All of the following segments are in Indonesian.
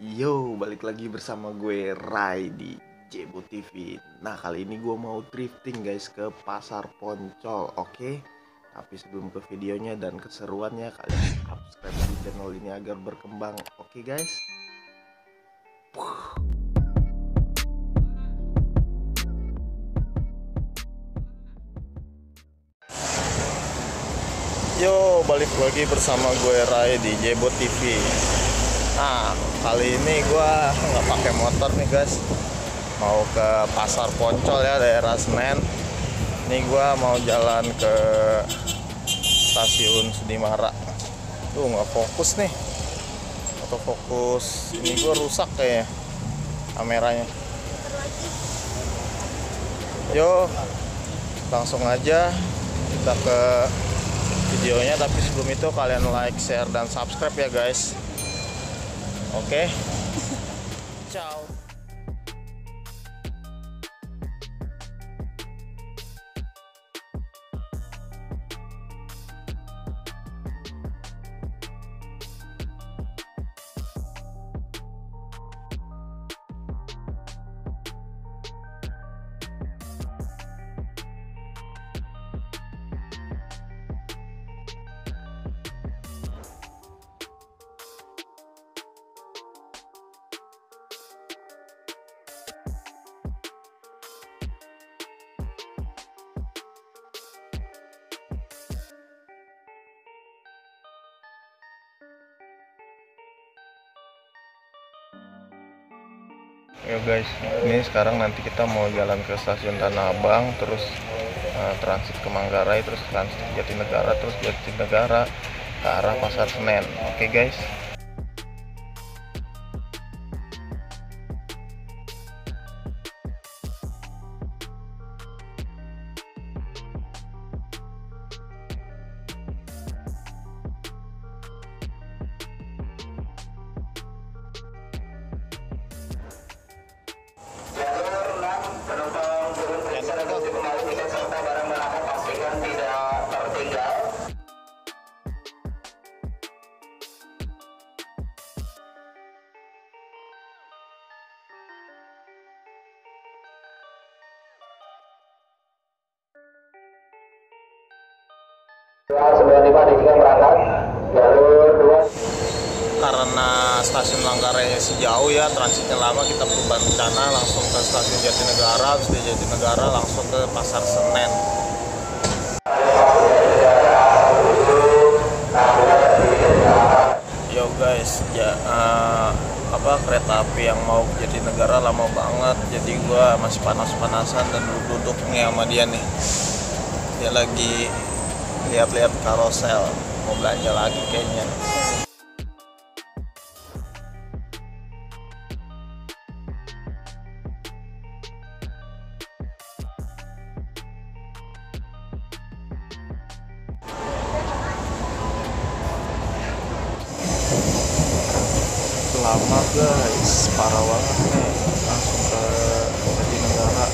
Yo, balik lagi bersama gue Rai di Jebo TV. Nah, kali ini gue mau drifting guys ke Pasar Poncol, oke? Tapi sebelum ke videonya dan keseruannya, kalian subscribe di channel ini agar berkembang, oke guys? Yo, balik lagi bersama gue Rai di Jebo TV. Nah, kali ini gue nggak pakai motor nih guys. Mau ke Pasar Poncol ya, daerah Senen. Ini gue mau jalan ke stasiun Sudimara. Tuh nggak fokus nih. Atau fokus ini gue rusak kayaknya kameranya. Yo, langsung aja kita ke videonya tapi sebelum itu kalian like, share dan subscribe ya guys. Oke. Ciao. Yo guys, ini sekarang nanti kita mau jalan ke stasiun Tanah Abang, terus uh, transit ke Manggarai, terus transit ke Jatinegara, terus Jatinegara ke arah Pasar Senen. Oke guys. Stasiun Manggarai sejauh ya transitnya lama kita perubahan rencana langsung ke stasiun Jatinegara terus dari Jatinegara langsung ke Pasar Senen. Yo guys ya uh, apa kereta api yang mau ke Jatinegara lama banget jadi gua masih panas-panasan dan duduk-duduk nih sama dia nih. Dia lagi lihat-lihat karosel mau belanja lagi kayaknya lama guys parah banget nih langsung ke Jatinegara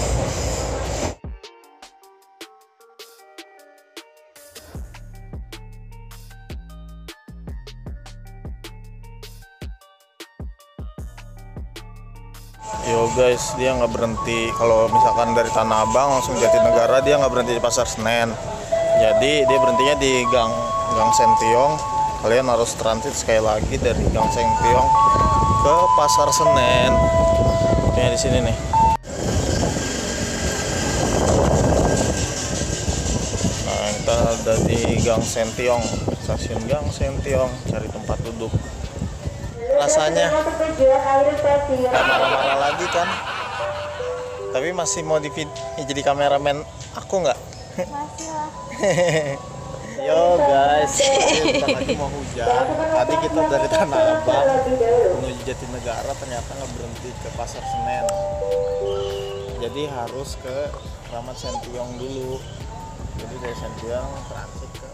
Yo guys, dia nggak berhenti kalau misalkan dari Tanah Abang langsung Jatinegara dia nggak berhenti di Pasar Senen. Jadi dia berhentinya di Gang Gang Sentiong. Kalian harus transit sekali lagi dari Gang Sentiong ke Pasar Senen. Kayak di sini nih. Nah, kita ada di Gang Sentiong, stasiun Gang Sentiong, cari tempat duduk rasanya marah-marah lagi kan tapi masih mau di jadi kameramen aku nggak Masih lah. yo guys. Bentar lagi mau hujan. Tadi kita dari Tanah Abang menuju Jatinegara ternyata nggak berhenti ke Pasar Senen. Jadi harus ke Ramat Sentiong dulu. Jadi dari Sentiong transit ke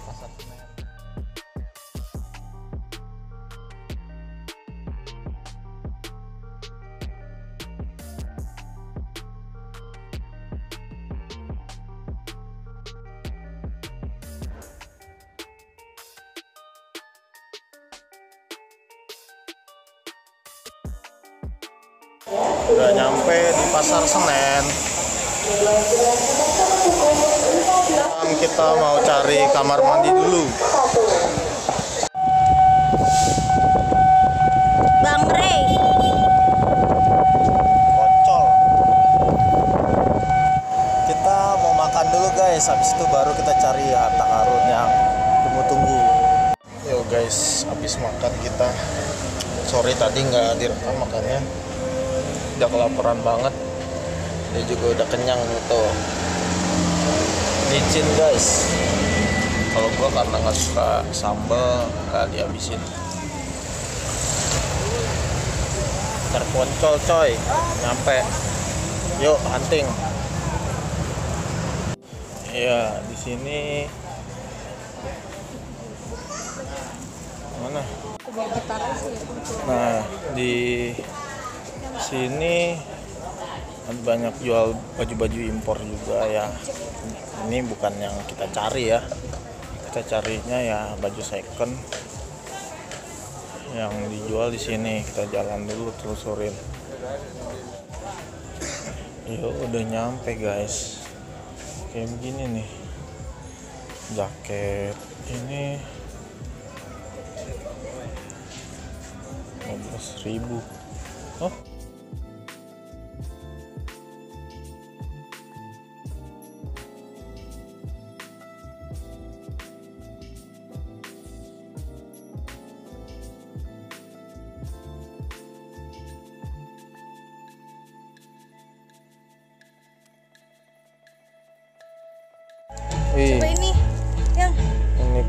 kamar mandi dulu. Bang Rey. Kocol. Kita mau makan dulu guys. Habis itu baru kita cari harta karun yang tunggu-tunggu. Yo guys. Habis makan kita. Sorry tadi nggak direkam makannya. Udah kelaparan banget. Dia juga udah kenyang tuh. Licin guys gua karena nggak suka sambal nggak dihabisin terponcol coy nyampe yuk hunting Iya, di sini mana? Nah, di sini banyak jual baju-baju impor juga ya. Ini bukan yang kita cari ya. Kita carinya ya baju second yang dijual di sini. Kita jalan dulu telusurin. Yuk, udah nyampe guys kayak begini nih jaket ini 15.000 ribu oh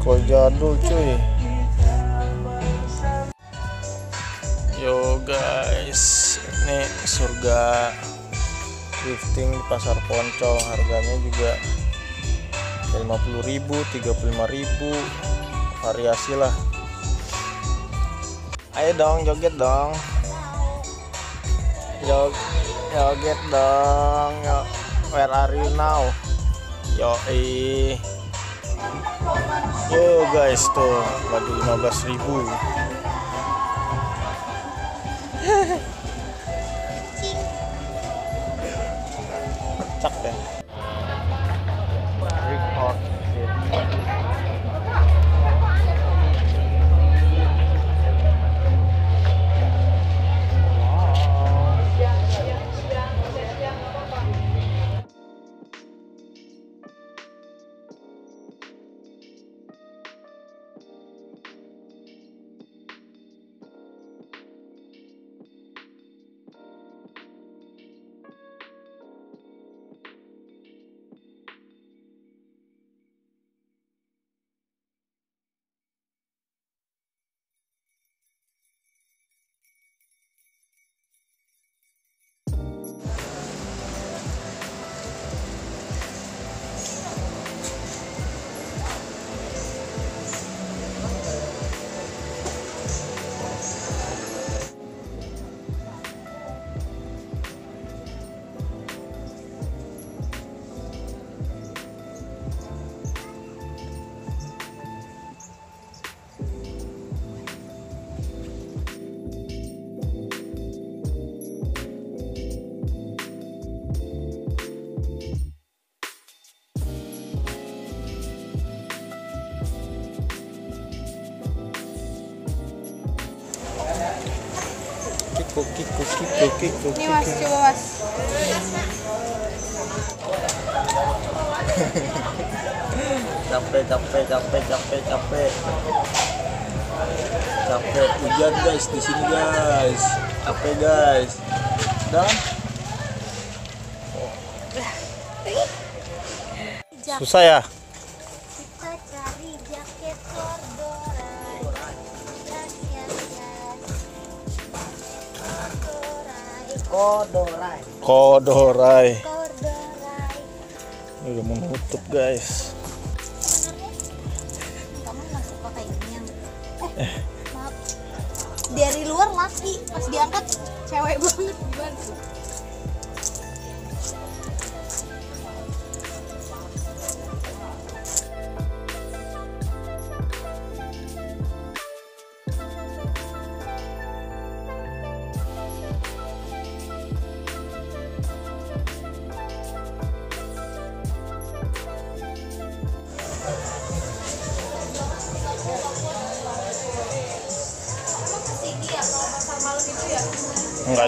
kok jadul cuy Yo guys, ini surga lifting di pasar Poncol harganya juga 50.000, 35.000 variasi lah. Ayo dong joget dong. Jog joget dong. Where are you now? Yo Yo guys tuh baju 15.000 kiku kiku ini mas coba mas. capek capek capek capek capek. Capek. Hujan guys di sini guys. Capek guys. Dan susah ya kodorai. Kordoran. ini udah mau nutup guys Kamu nggak suka kayak gini yang eh maaf. Dari luar laki pas diangkat cewek banget. gimana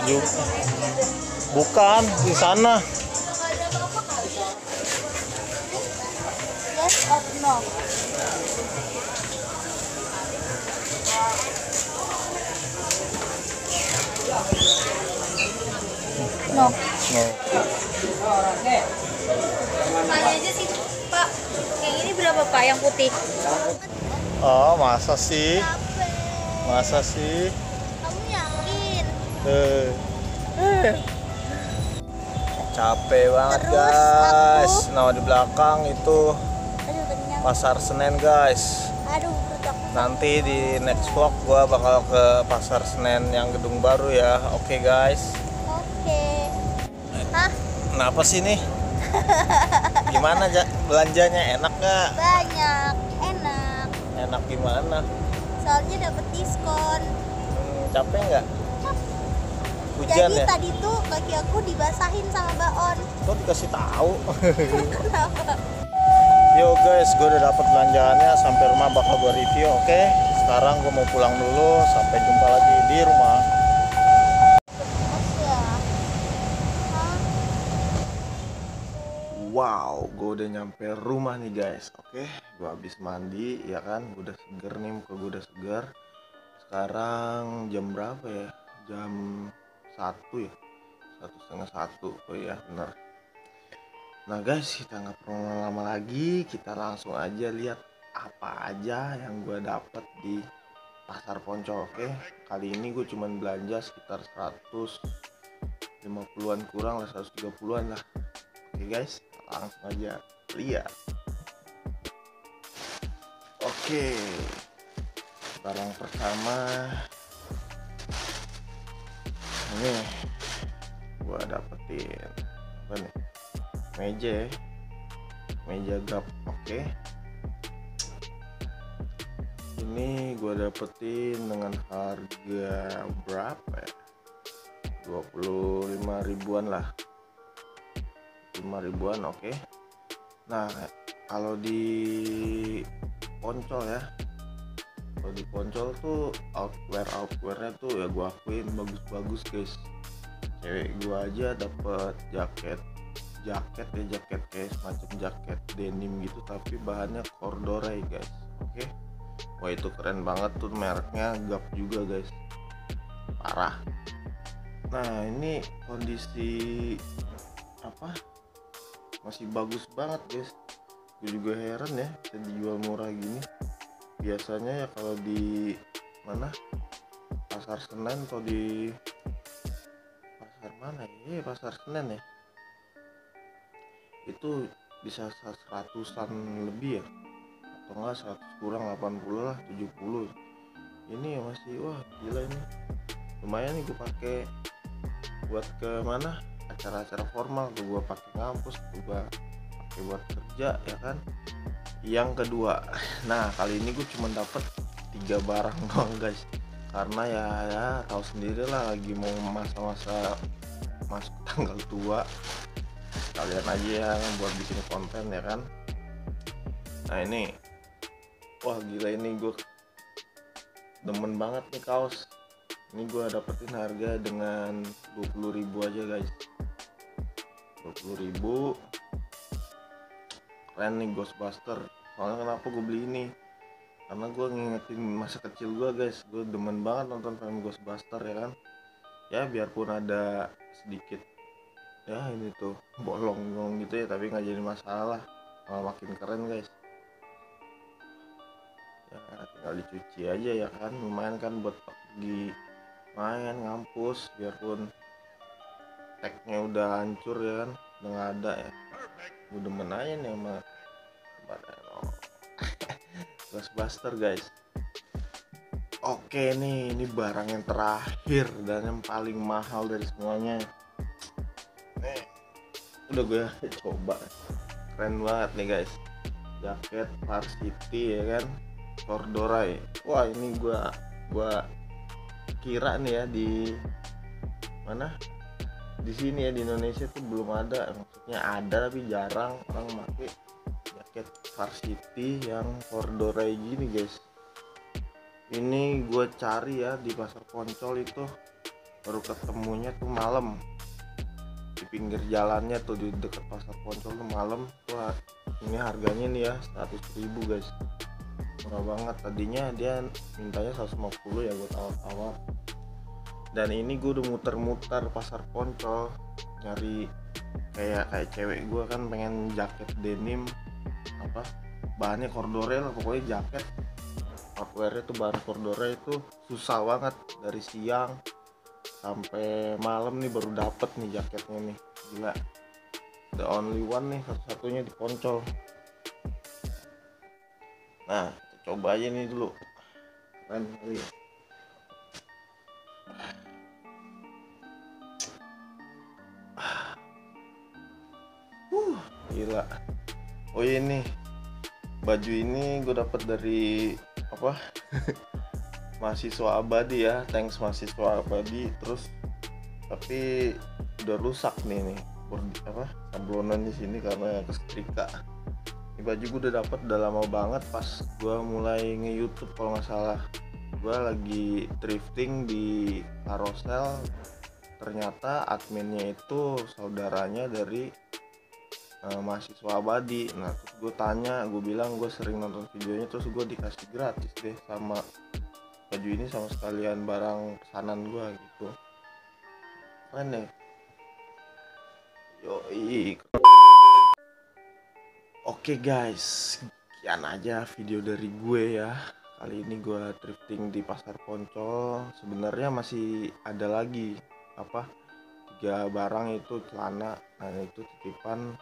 juga. Bukan di sana. Yes or no? No. No. Tanya aja sih, Pak. Yang ini berapa, Pak? Yang putih? Oh, masa sih? Masa sih? Eh. Capek banget Terus guys. aku- Nah di belakang itu Aduh, kenyang. pasar Senen guys. Aduh. Nanti di next vlog gua bakal ke pasar Senen yang gedung baru ya. Oke guys. Oke. Hah? Kenapa sih nih? Gimana ja belanjanya? Enak nggak? Banyak. Enak. Enak gimana? Soalnya dapat diskon. Hmm, capek nggak? Hujan Jadi ya? tadi tuh kaki aku dibasahin sama Mbak On. Kok dikasih tahu? Yo guys, gue udah dapat belanjaannya sampai rumah bakal gue review, oke? Sekarang gue mau pulang dulu, sampai jumpa lagi di rumah. Ya. Wow, gue udah nyampe rumah nih guys, oke? Gue habis mandi, ya kan? Gue udah seger nih, muka gue udah seger. Sekarang jam berapa ya? Jam satu ya? Satu setengah satu, oh iya bener. Nah guys, kita nggak perlu lama lagi, kita langsung aja lihat apa aja yang gue dapet di pasar Poncol, oke? Kali ini gue cuman belanja sekitar 150-an kurang lah, 130-an lah. Oke guys, langsung aja lihat. Oke, barang pertama ini gua dapetin apa nih? Meja, ya. meja gap. Oke, ini gua dapetin dengan harga berapa ya? 25 ribuan lah 5 ribuan oke nah kalau di poncol ya kalau di poncol tuh outwear outwearnya tuh ya gua akuin bagus-bagus guys. Cewek gua aja dapet jaket jaket ya jaket kayak semacam jaket denim gitu tapi bahannya corduroy guys. Oke? Wah itu keren banget tuh mereknya gap juga guys. Parah. Nah ini kondisi apa? Masih bagus banget guys. Gue juga heran ya bisa dijual murah gini biasanya ya kalau di mana? Pasar Senen atau di pasar mana ya? Iya, pasar Senen ya. Itu bisa seratusan lebih ya. Atau enggak 100 kurang 80 lah 70 ini masih wah gila ini. Lumayan nih gue pakai buat ke mana? Acara-acara formal tuh gua pakai ngampus tuh gua pakai buat kerja ya kan yang kedua nah kali ini gue cuma dapet tiga barang doang guys. Karena ya ya tahu sendiri lah lagi mau masa-masa masuk tanggal tua kalian aja yang buat bikin konten ya kan? Nah ini. Wah gila ini gue demen banget nih kaos. Ini gue dapetin harga dengan 20.000 aja guys. 20.000 keren nih Ghostbuster soalnya kenapa gue beli ini? Karena gue ngingetin masa kecil gue guys. Gue demen banget nonton film Ghostbuster ya kan? Ya biarpun ada sedikit ya ini tuh bolong gitu ya tapi nggak jadi masalah. Malah makin keren guys. Ya tinggal dicuci aja ya kan? Lumayan kan buat pergi main ngampus biarpun tagnya udah hancur ya kan? Udah nggak ada ya. Gue demen aja nih sama oh. Ghostbuster guys. Oke nih ini barang yang terakhir dan yang paling mahal dari semuanya. Nih udah gue coba. Keren banget nih guys. Jaket varsity ya kan? Corduroy wah ini gua gua kira nih ya di mana? Di sini ya di Indonesia tuh belum ada. Maksudnya ada tapi jarang orang pakai jaket varsity yang corduroy gini guys. Ini gue cari ya di pasar poncol itu. Baru ketemunya tuh malam. Di pinggir jalannya tuh di dekat pasar Poncol tuh malam. Tuh ini harganya nih ya 100 ribu guys. Murah banget. Tadinya dia mintanya 150 ya gue tawar-tawar dan ini gue udah muter-muter pasar Poncol. Nyari kayak kayak cewek gue kan pengen jaket denim apa bahannya cordorel pokoknya jaket. Outwearnya tuh bahan cordorel itu susah banget dari siang sampai malam nih baru dapet nih jaketnya nih gila. The only one nih satu-satunya di Poncol. Nah coba aja nih dulu. Keren kali ya. Gila oh iya nih baju ini gue dapet dari apa? Mahasiswa abadi ya thanks mahasiswa abadi. Terus tapi udah rusak nih nih. Apa? Sablonan di sini karena kesetrika ini baju gue udah dapet udah lama banget pas gue mulai nge YouTube kalau nggak salah. Gue lagi drifting di carousel. Ternyata adminnya itu saudaranya dari eh, mahasiswa abadi. Nah terus gue tanya gue bilang gue sering nonton videonya terus gue dikasih gratis deh sama baju ini sama sekalian barang pesanan gue gitu. Keren deh yoi oke guys. Sekian aja video dari gue ya. Kali ini gue drifting di pasar Poncol. Sebenarnya masih ada lagi apa tiga barang itu celana nah itu titipan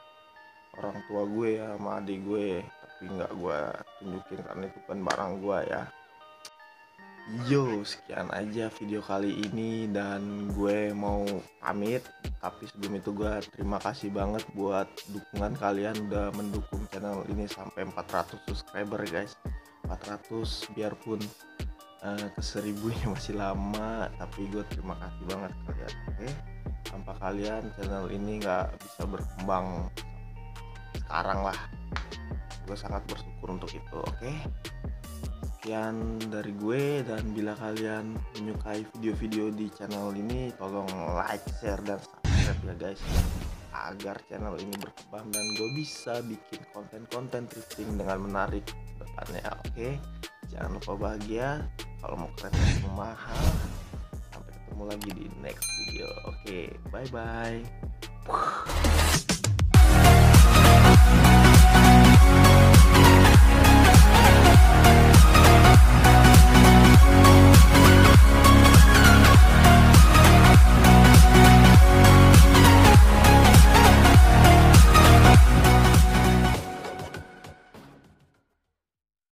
orang tua gue ya sama adik gue tapi nggak gue tunjukin karena itu kan barang gue ya Yo, sekian aja video kali ini dan gue mau pamit. Tapi sebelum itu gue terima kasih banget buat dukungan kalian udah mendukung channel ini sampai 400 subscriber guys. 400 biarpun eh, ke seribunya masih lama, tapi gue terima kasih banget kalian. Oke, tanpa kalian channel ini nggak bisa berkembang sekarang lah. Gue sangat bersyukur untuk itu. Oke? Sekian dari gue dan bila kalian menyukai video-video di channel ini tolong like, share dan subscribe ya guys. Agar channel ini berkembang dan gue bisa bikin konten-konten drifting dengan menarik depannya oke? Jangan lupa bahagia. Kalau mau keren mahal sampai ketemu lagi di next video oke? Bye bye